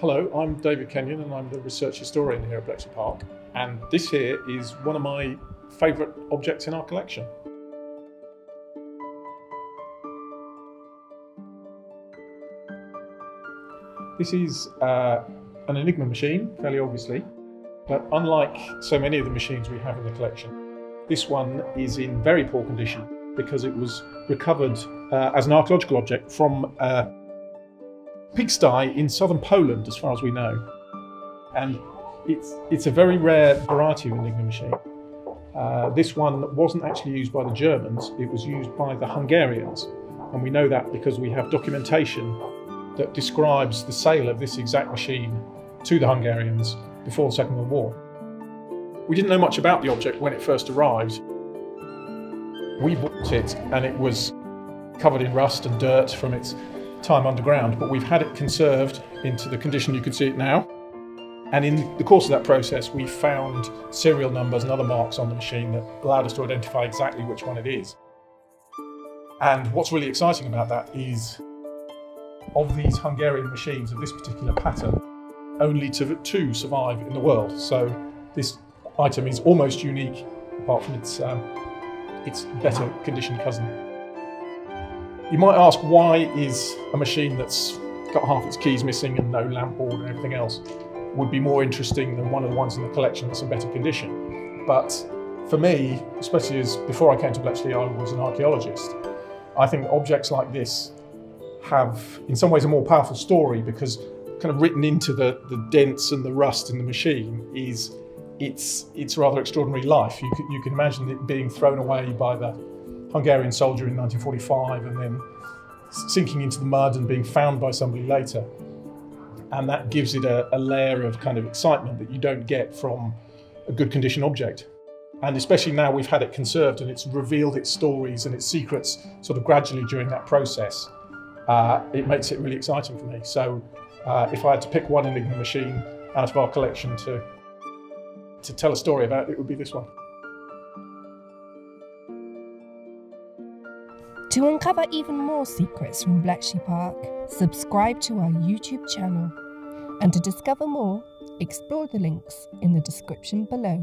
Hello, I'm David Kenyon and I'm the research historian here at Bletchley Park. And this here is one of my favourite objects in our collection. This is uh, an Enigma machine, fairly obviously, but unlike so many of the machines we have in the collection, this one is in very poor condition because it was recovered uh, as an archaeological object from a pigsty in southern Poland, as far as we know. And it's, it's a very rare variety of Enigma machine. Uh, this one wasn't actually used by the Germans, it was used by the Hungarians. And we know that because we have documentation that describes the sale of this exact machine to the Hungarians before the Second World War. We didn't know much about the object when it first arrived. We bought it and it was covered in rust and dirt from its time underground, but we've had it conserved into the condition you can see it now. And in the course of that process, we found serial numbers and other marks on the machine that allowed us to identify exactly which one it is. And what's really exciting about that is of these Hungarian machines of this particular pattern, only two survive in the world. So this item is almost unique, apart from its, um, its better conditioned cousin. You might ask why is a machine that's got half its keys missing and no lamp board and everything else would be more interesting than one of the ones in the collection that's in better condition. But for me, especially as before I came to Bletchley, I was an archaeologist. I think objects like this have, in some ways, a more powerful story because kind of written into the, the dents and the rust in the machine is its, its rather extraordinary life. You can, you can imagine it being thrown away by the Hungarian soldier in 1945 and then sinking into the mud and being found by somebody later. And that gives it a, a layer of kind of excitement that you don't get from a good condition object. And especially now we've had it conserved and it's revealed its stories and its secrets sort of gradually during that process uh, it makes it really exciting for me. So uh, if I had to pick one Enigma machine out of our collection to, to tell a story about, it would be this one. To uncover even more secrets from Bletchley Park, subscribe to our YouTube channel. And to discover more, explore the links in the description below.